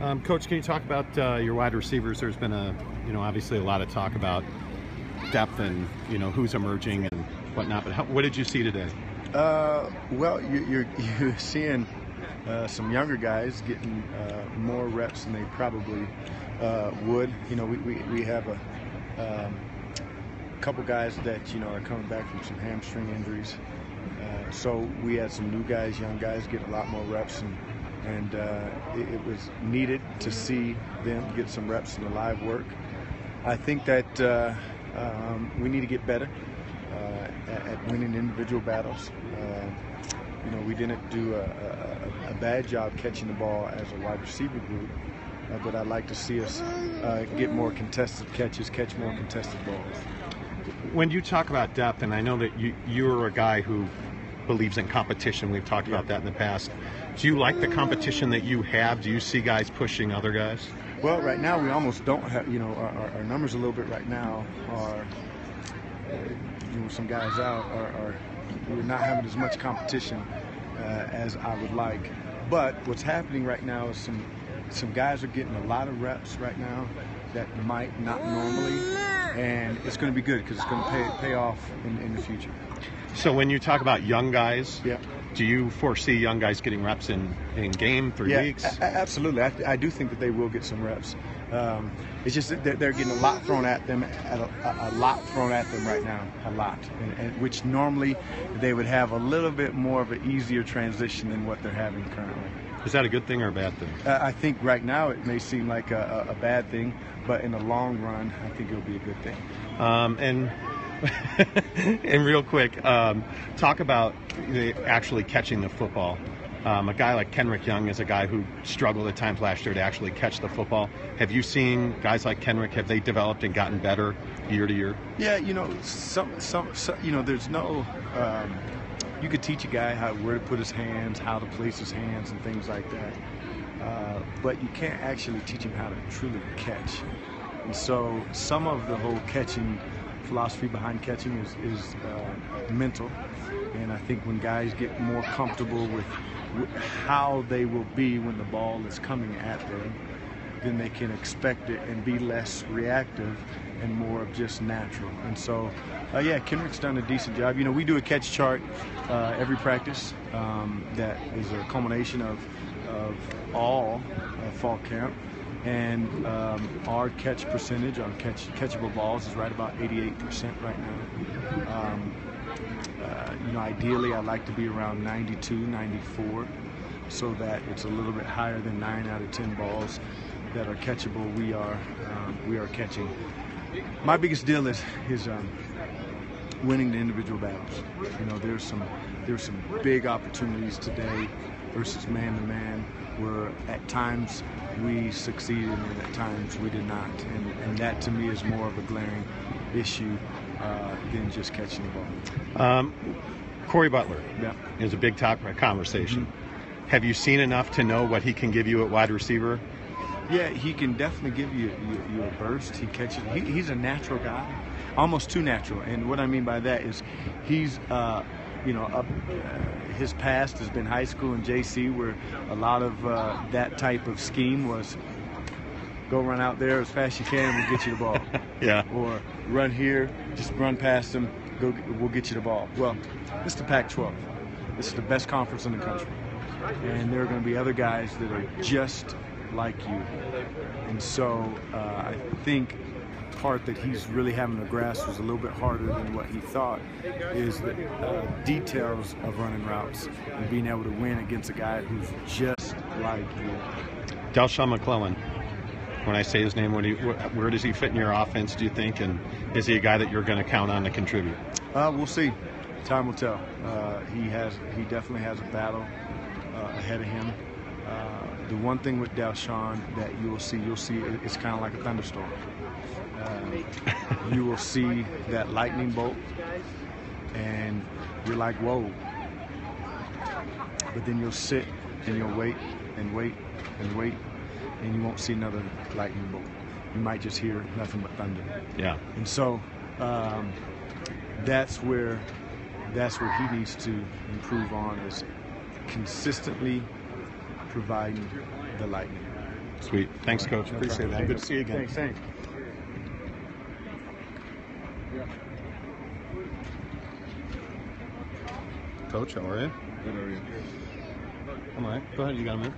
Um, Coach, can you talk about uh, your wide receivers? There's been a, you know, obviously a lot of talk about depth and you know who's emerging and whatnot. But how, what did you see today? Uh, well, you, you're you're seeing uh, some younger guys getting uh, more reps than they probably uh, would. You know, we, we, we have a um, couple guys that you know are coming back from some hamstring injuries. Uh, so we had some new guys, young guys, get a lot more reps, and and uh, it, it, was needed to see them get some reps in the live work. I think that uh, um, we need to get better uh, at, winning individual battles. Uh, you know, we didn't do a, a, a, bad job catching the ball as a wide receiver group, uh, but I'd like to see us get more contested catches, catch more contested balls when you talk about depth, and I know that you you're a guy who believes in competition. We've talked about that in the past. Do you like the competition that you have? Do you see guys pushing other guys? Well, right now we almost don't have. You know, our, our numbers a little bit right now are. Uh, you know, some guys out are, are we're not having as much competition uh, as I would like. But what's happening right now is some some guys are getting a lot of reps right now that might not normally, and it's going to be good because it's going to pay pay off in, in the future. So when you talk about young guys, yeah. do you foresee young guys getting reps in, in game, three yeah, weeks? A- absolutely. I, I, do think that they will get some reps. Um, it's just that they're getting a lot thrown at them, at a, a, lot thrown at them right now, a lot, and, and, which normally they would have a little bit more of an easier transition than what they're having currently. Is that a good thing or a bad thing? Uh, I think right now it may seem like a, a, bad thing, but in the long run, I think it'll be a good thing. Um, and and real quick, um, talk about actually catching the football. Um, a guy like Kenrick Young is a guy who struggled at times last year to actually catch the football. Have you seen guys like Kenrick? Have they developed and gotten better year to year? Yeah, you know, some, some, some you know, there's no. You could teach a guy how where to put his hands, how to place his hands, and things like that. Uh, but you can't actually teach him how to truly catch. And so some of the whole catching philosophy behind catching is, is uh, mental. And I think when guys get more comfortable with how they will be when the ball is coming at them, then they can expect it and be less reactive and more of just natural. And so, uh, yeah, Kenrick's done a decent job. You know, we do a catch chart uh, every practice um, that is a culmination of, of all fall camp. And um, our catch percentage on catch, catchable balls is right about 88% right now. Um, uh, you know, ideally, I'd like to be around 92, 94, so that it's a little bit higher than 9 out of 10 balls that are catchable. We are um, we are catching. My biggest deal is is um, winning the individual battles. You know, there's some there's some big opportunities today versus man to man where at times we succeeded and at times we did not. And, and that to me is more of a glaring issue uh, than just catching the ball. Um, Cory Butler yeah. is a big topic conversation. Mm-hmm. Have you seen enough to know what he can give you at wide receiver? Yeah, he can definitely give you, you, you a burst. He catches. He, he's a natural guy, almost too natural. And what I mean by that is, he's. Uh, you know, up, uh, his past has been high school and JC, where a lot of uh, that type of scheme was go run out there as fast as you can, we'll get you the ball. yeah. Or run here, just run past them, go, we'll get you the ball. Well, this is the Pac-12. This is the best conference in the country, and there are going to be other guys that are just like you. And so uh, I think part that he's really having to grasp was a little bit harder than what he thought is the uh, details of running routes and being able to win against a guy who's just like you. Delshon McClellan. When I say his name, you, where does he fit in your offense, do you think? And is he a guy that you're going to count on to contribute? Uh, we'll see. Time will tell. Uh, he has. He definitely has a battle uh, ahead of him. Uh, the one thing with Delshon that you will see, you'll see it's kind of like a thunderstorm. Uh, you will see that lightning bolt, and you're like, whoa. But then you'll sit and you'll wait and wait and wait, and you won't see another lightning bolt. You might just hear nothing but thunder. Yeah. And so um, that's where that's where he needs to improve on is consistently providing the lightning. Sweet. Thanks, Coach. Appreciate that. Good to see you again. Thanks, thanks. Coach, how are you? Good, how are you? I'm all right. Go ahead. You got a minute?